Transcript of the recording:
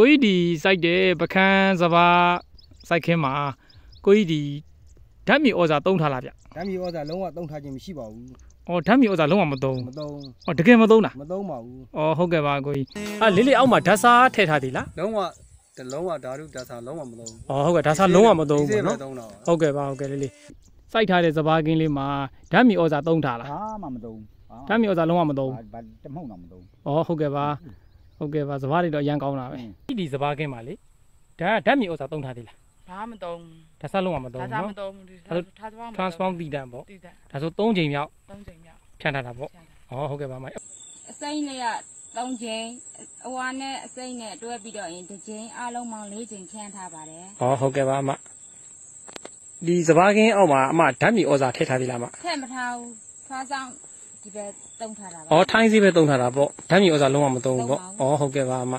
ကိုကြီးဒီစိုက်တဲ့ပကန်းစပါးစိုက်ခင်းမှာကိုကြီးဒီဓာတ်မြေဩဇာသုံးထားလားဗျဓာတ်မြေဩဇာလုံးဝသုံးထားခြင်းမရှိပါဘူး။အော်ဓာတ်မြေဩဇာလုံးဝမသုံးမသုံး။အော်တကယ်မသုံးလားမသုံးပါဘူး။အော်ဟုတ်ကဲ့ပါကိုကြီး။အာလေးလေးအောက်မှာဓာတ်စားထည့်ထားသေးလားလုံးဝတလုံးဝဓာတုဓာတ်စာလုံးဝမသုံး။အော်ဟုတ်ကဲ့ဓာတ်စားလုံးဝမသုံးဘူးပေါ့နော်သုံးတာပါ။ဟုတ်ကဲ့ပါဟုတ်ကဲ့လေးလေး။စိုက်ထားတဲ့စပါးကင်းလေးမှာဓာတ်မြေဩဇာသုံးထားလားဘာမှမသုံး။ဓာတ်မြေဩဇာလုံးဝမသုံးဘာဘာတမုံတော့မသုံး။အော်ဟုတ်ကဲ့ပါ။ ဟုတ်ကဲ့ပါစပါးတွေတော့အရန်ကောင်းတာပဲအင်း။ဒီစပါးကင်းပါလေ။ဒါကဓာတ်မြေဩဇာသုံးထားသေးလားဘာမှမသုံး။ဓာတ်စားလုံးဝမသုံးဒါဘူးသာမနော်သုံးဘူးဒီဒါဆိုထားသွားမှာ။ transform တည်တံပေါ့တည်တယ်။ဒါဆို3ချိန်မြောက်သုံးချိန်မြောက်ဖြန့်ထားတာပေါ့ဖြန့်ထား။အော်ဟုတ်ကဲ့ပါမ။အစိမ့်လေးက3ချိန်အဝါနဲ့အစိမ့်နဲ့တွဲပြီးတော့ရင်တစ်ချိန်အားလုံးပေါင်း4ချိန်ဖြန်းထားပါတယ်ဟောဟုတ်ကဲ့ပါအမဒီစပားကင်းအောက်မှာအမဓာတ်မြေဩဇာထည့်ထားသေးလားအမထည့်မထားဘူးထွားဆောင် ဒီပဲတုံးထားတာပါဩထိုင်းစီးပဲတုံးထားတာပေါ့ဓာတ်မြေဩဇာလုံးဝမတုံးဘူးပေါ့မတုံးပါဘူးဩဟုတ်ကဲ့ပါအမ